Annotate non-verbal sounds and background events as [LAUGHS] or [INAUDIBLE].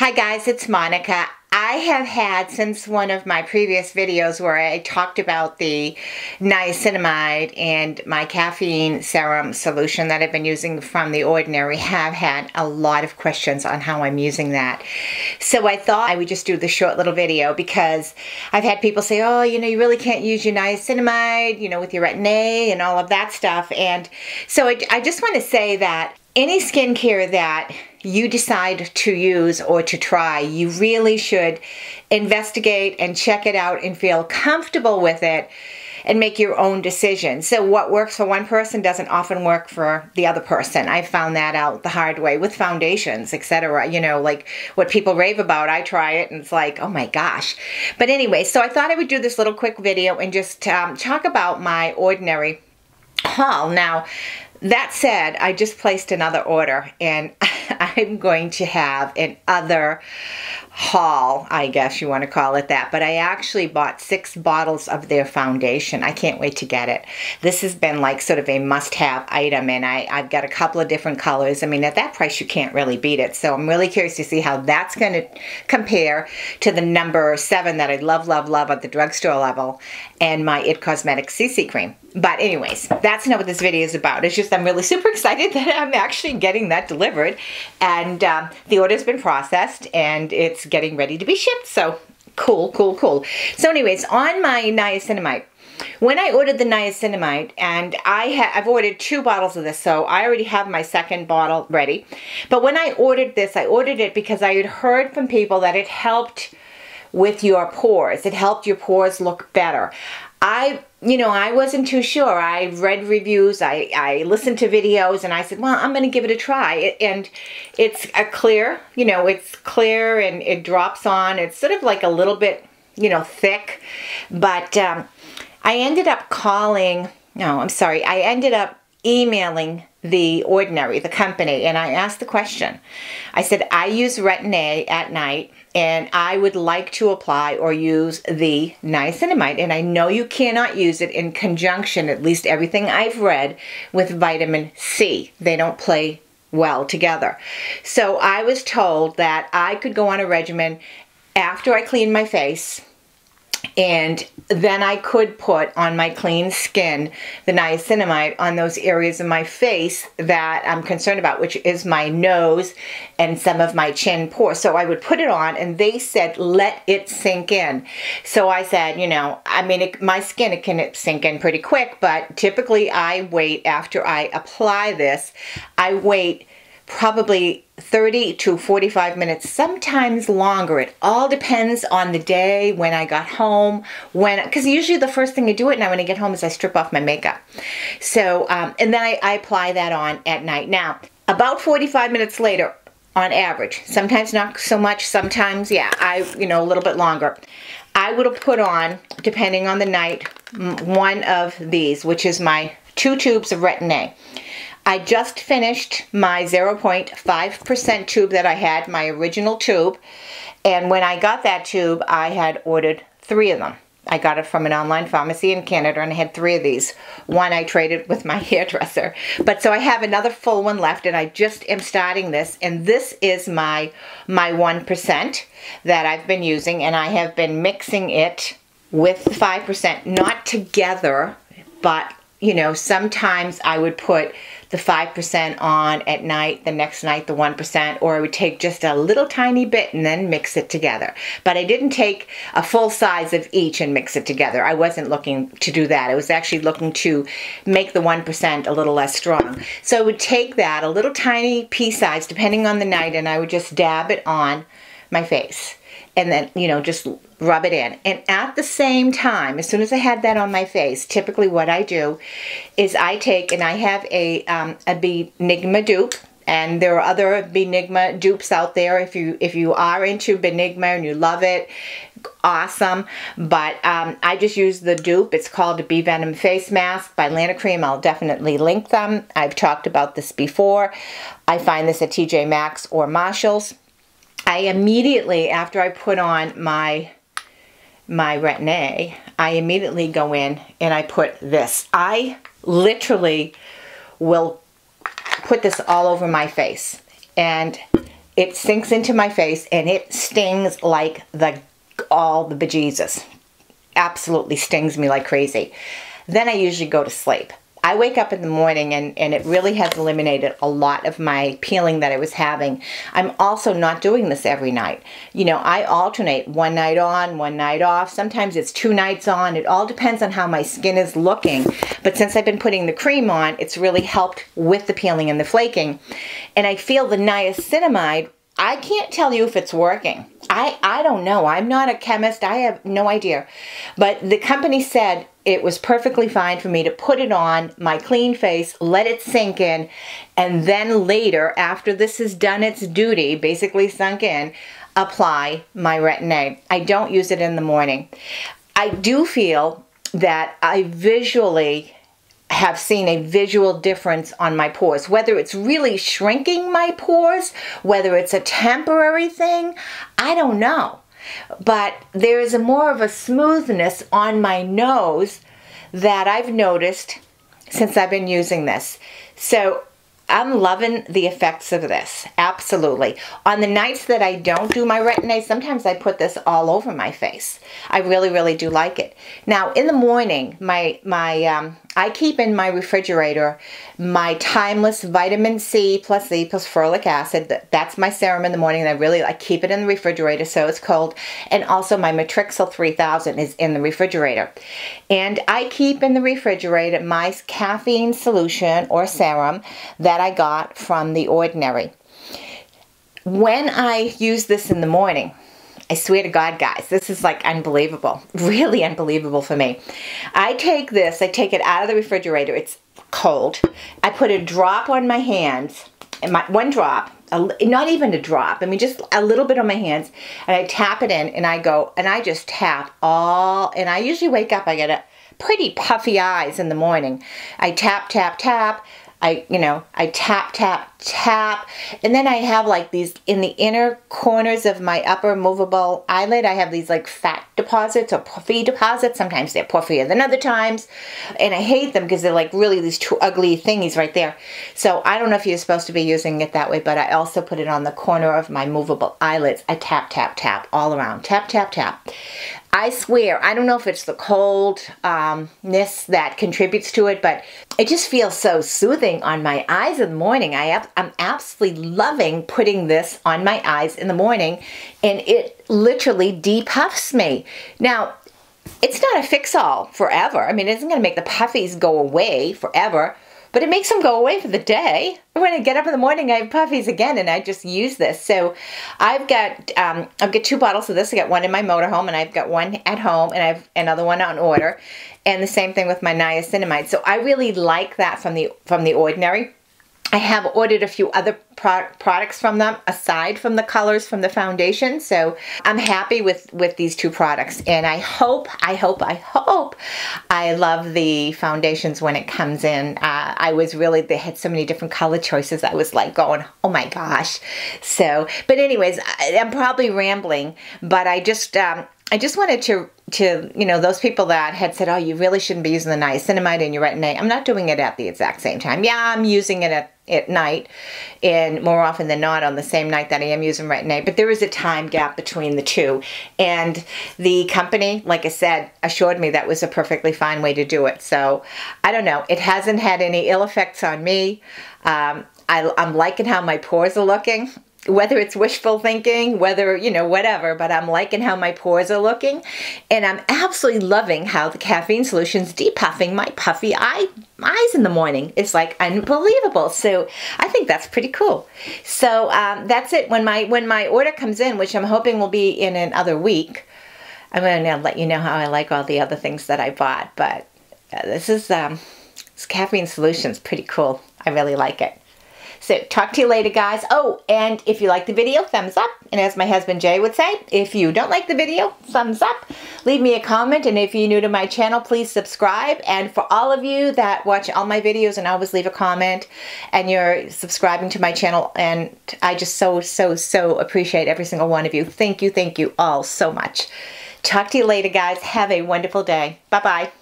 Hi guys, it's Monika. I have had since one of my previous videos where I talked about the niacinamide and my caffeine serum solution that I've been using from The Ordinary have had a lot of questions on how I'm using that. So I thought I would just do the short little video because I've had people say, oh, you know, you really can't use your niacinamide, you know, with your retin-A and all of that stuff. And so I, I just want to say that any skincare that you decide to use or to try, you really should investigate and check it out and feel comfortable with it and make your own decision. So what works for one person doesn't often work for the other person. I found that out the hard way with foundations, etc. You know, like what people rave about, I try it and it's like, oh my gosh. But anyway, so I thought I would do this little quick video and just um, talk about my ordinary haul. Now, that said, I just placed another order and [LAUGHS] [LAUGHS] I'm going to have an other haul, I guess you want to call it that. But I actually bought six bottles of their foundation. I can't wait to get it. This has been like sort of a must-have item, and I, I've got a couple of different colors. I mean, at that price, you can't really beat it. So I'm really curious to see how that's going to compare to the number seven that I love, love, love at the drugstore level and my It Cosmetics CC cream. But anyways, that's not what this video is about. It's just I'm really [LAUGHS] super excited that I'm actually getting that delivered. And um, the order's been processed and it's getting ready to be shipped. So cool, cool, cool. So anyways, on my niacinamide, when I ordered the niacinamide, and I I've ordered two bottles of this, so I already have my second bottle ready. But when I ordered this, I ordered it because I had heard from people that it helped with your pores. It helped your pores look better. I, you know, I wasn't too sure. I read reviews, I, I listened to videos, and I said, well, I'm going to give it a try. And it's a clear, you know, it's clear and it drops on. It's sort of like a little bit, you know, thick. But um, I ended up calling, no, I'm sorry, I ended up emailing the Ordinary, the company, and I asked the question. I said, I use Retin-A at night and I would like to apply or use the niacinamide. And I know you cannot use it in conjunction, at least everything I've read, with vitamin C. They don't play well together. So I was told that I could go on a regimen after I clean my face and then I could put on my clean skin the niacinamide on those areas of my face that I'm concerned about, which is my nose and some of my chin pores. So I would put it on and they said, let it sink in. So I said, you know, I mean, it, my skin, it can sink in pretty quick, but typically I wait after I apply this, I wait probably 30 to 45 minutes, sometimes longer. It all depends on the day, when I got home, when, because usually the first thing I do at night when I get home is I strip off my makeup. So, um, and then I, I apply that on at night. Now, about 45 minutes later, on average, sometimes not so much, sometimes, yeah, I, you know, a little bit longer. I would have put on, depending on the night, one of these, which is my two tubes of Retin-A. I just finished my 0.5% tube that I had, my original tube. And when I got that tube, I had ordered three of them. I got it from an online pharmacy in Canada and I had three of these. One I traded with my [LAUGHS] hairdresser. But so I have another full one left and I just am starting this. And this is my, my 1% that I've been using and I have been mixing it with 5%, not together, but you know, sometimes I would put the 5% on at night, the next night the 1%, or I would take just a little tiny bit and then mix it together. But I didn't take a full size of each and mix it together. I wasn't looking to do that. I was actually looking to make the 1% a little less strong. So I would take that, a little tiny pea size, depending on the night, and I would just dab it on my face and then, you know, just rub it in. And at the same time, as soon as I had that on my face, typically what I do is I take, and I have a, um, a Benigma dupe, and there are other Benigma dupes out there. If you if you are into Benigma and you love it, awesome. But um, I just use the dupe. It's called a Bee Venom Face Mask by Lancome. I'll definitely link them. I've talked about this before. I find this at TJ Maxx or Marshall's. I immediately, after I put on my my Retin-A, I immediately go in and I put this. I literally will put this all over my face. And it sinks into my face and it stings like the all the bejesus. Absolutely stings me like crazy. Then I usually go to sleep. I wake up in the morning and, and it really has eliminated a lot of my peeling that I was having. I'm also not doing this every night. You know, I alternate one night on, one night off. Sometimes it's two nights on. It all depends on how my skin is looking. But since I've been putting the cream on, it's really helped with the peeling and the flaking. And I feel the niacinamide I can't tell you if it's working. I, I don't know. I'm not a chemist. I have no idea. But the company said it was perfectly fine for me to put it on my clean face, let it sink in, and then later, after this has done its duty, basically sunk in, apply my Retin-A. I don't use it in the morning. I do feel that I visually have seen a visual difference on my pores. Whether it's really shrinking my pores, whether it's a temporary thing, I don't know. But there is a more of a smoothness on my nose that I've noticed since I've been using this. So I'm loving the effects of this, absolutely. On the nights that I don't do my retin-A, sometimes I put this all over my face. I really, really do like it. Now, in the morning, my, my um, I keep in my refrigerator my Timeless Vitamin C plus E plus ferulic acid. That's my serum in the morning, and I really I keep it in the refrigerator so it's cold. And also my Matrixyl 3000 is in the refrigerator. And I keep in the refrigerator my caffeine solution or serum that I got from The Ordinary. When I use this in the morning, I swear to God, guys, this is like unbelievable. [LAUGHS] Really unbelievable for me. I take this, I take it out of the refrigerator. It's cold. I put a drop on my hands, and my one drop, a, not even a drop. I mean, just a little bit on my hands, and I tap it in, and I go, and I just tap all, and I usually wake up, I get a pretty puffy eyes in the morning. I tap, tap, tap. I, you know, I tap, tap, tap. And then I have like these, in the inner corners of my upper movable eyelid, I have these like fat deposits or puffy deposits. Sometimes they're puffier than other times. And I hate them because they're like really these two ugly thingies right there. So I don't know if you're supposed to be using it that way, but I also put it on the corner of my movable eyelids. I tap, tap, tap all around. Tap, tap, tap. I swear, I don't know if it's the coldness that contributes to it, but it just feels so soothing on my eyes in the morning. I I'm absolutely loving putting this on my eyes in the morning, and it literally depuffs me. Now, it's not a fix-all forever. I mean, it isn't going to make the puffies go away forever, but it makes them go away for the day. When I get up in the morning, I have puffies again, and I just use this. So I've got um, I've got two bottles of this. I got one in my motorhome, and I've got one at home, and I've another one on order. And the same thing with my niacinamide. So I really like that from the from the Ordinary. I have ordered a few other pro products from them aside from the colors from the foundation. So I'm happy with, with these two products. And I hope, I hope, I hope I love the foundations when it comes in. Uh, I was really, they had so many different color choices. I was like going, oh my gosh. So, but anyways, I, am probably rambling, but I just, um, I just wanted to to you know those people that had said, "Oh, you really shouldn't be using the niacinamide in your retin-A." I'm not doing it at the exact same time. Yeah, I'm using it at at night, and more often than not on the same night that I am using retin-A. But there is a time gap between the two, and the company, like I said, assured me that was a perfectly fine way to do it. So I don't know. It hasn't had any ill effects on me. Um, I, I'm liking how my pores are looking whether it's wishful thinking, whether, you know, whatever, but I'm liking how my pores are looking. And I'm absolutely loving how the caffeine solution's depuffing my puffy eye eyes in the morning. It's like unbelievable. So I think that's pretty cool. So um, that's it. When my when my order comes in, which I'm hoping will be in another week, I'm going to let you know how I like all the other things that I bought. But uh, this is um, this caffeine solution's pretty cool. I really like it. So talk to you later, guys. Oh, and if you like the video, thumbs up. And as my husband Jay would say, if you don't like the video, thumbs up. Leave me a comment. And if you're new to my channel, please subscribe. And for all of you that watch all my videos and always leave a comment and you're subscribing to my channel, and I just so, so, so appreciate every single one of you. Thank you, thank you all so much. Talk to you later, guys. Have a wonderful day. Bye-bye.